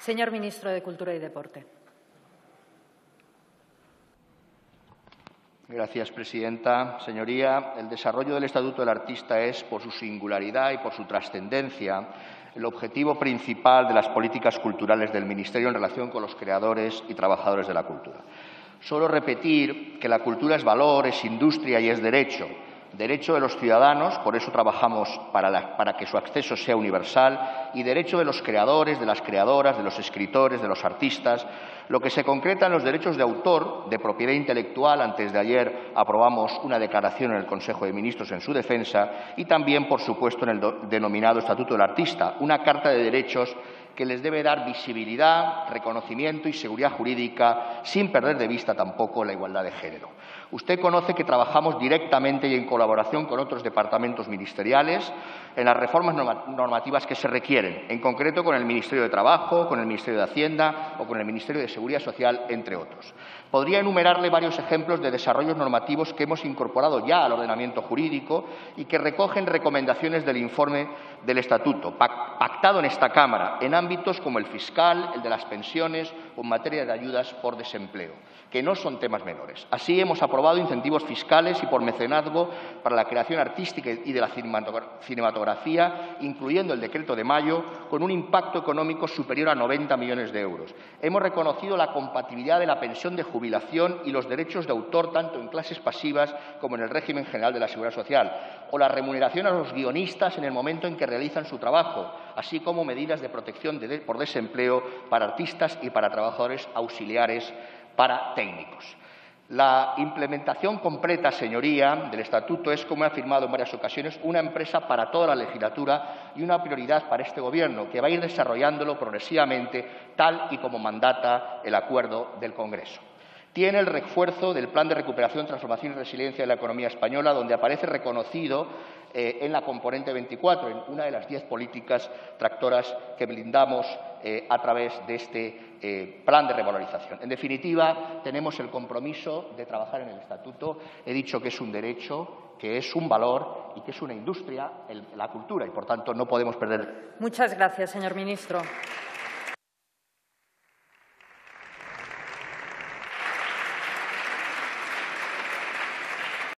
Señor Ministro de Cultura y Deporte. Gracias, presidenta. Señoría, el desarrollo del Estatuto del Artista es, por su singularidad y por su trascendencia, el objetivo principal de las políticas culturales del Ministerio en relación con los creadores y trabajadores de la cultura. Solo repetir que la cultura es valor, es industria y es derecho. Derecho de los ciudadanos, por eso trabajamos para, que su acceso sea universal, y derecho de los creadores, de las creadoras, de los escritores, de los artistas, lo que se concreta en los derechos de autor, de propiedad intelectual, antes de ayer aprobamos una declaración en el Consejo de Ministros en su defensa, y también, por supuesto, en el denominado Estatuto del Artista, una carta de derechos que les debe dar visibilidad, reconocimiento y seguridad jurídica, sin perder de vista tampoco la igualdad de género. Usted conoce que trabajamos directamente y en colaboración con otros departamentos ministeriales en las reformas normativas que se requieren, en concreto con el Ministerio de Trabajo, con el Ministerio de Hacienda o con el Ministerio de Seguridad Social, entre otros. Podría enumerarle varios ejemplos de desarrollos normativos que hemos incorporado ya al ordenamiento jurídico y que recogen recomendaciones del informe del Estatuto, pactado en esta Cámara, en ámbitos como el fiscal, el de las pensiones o en materia de ayudas por desempleo, que no son temas menores. Así hemos aprobado incentivos fiscales y por mecenazgo para la creación artística y de la cinematografía, incluyendo el decreto de mayo, con un impacto económico superior a 90 millones de euros. Hemos reconocido la compatibilidad de la pensión de jubilación y los derechos de autor tanto en clases pasivas como en el régimen general de la Seguridad Social, o la remuneración a los guionistas en el momento en que realizan su trabajo, así como medidas de protección por desempleo para artistas y para trabajadores auxiliares para técnicos. La implementación completa, señoría, del Estatuto es, como he afirmado en varias ocasiones, una empresa para toda la legislatura y una prioridad para este Gobierno, que va a ir desarrollándolo progresivamente, tal y como mandata el acuerdo del Congreso. Tiene el refuerzo del Plan de Recuperación, Transformación y Resiliencia de la Economía Española, donde aparece reconocido eh, en la componente 24, en una de las diez políticas tractoras que blindamos eh, a través de este eh, plan de revalorización. En definitiva, tenemos el compromiso de trabajar en el Estatuto. He dicho que es un derecho, que es un valor y que es una industria, la cultura, y por tanto no podemos perder. Muchas gracias, señor ministro.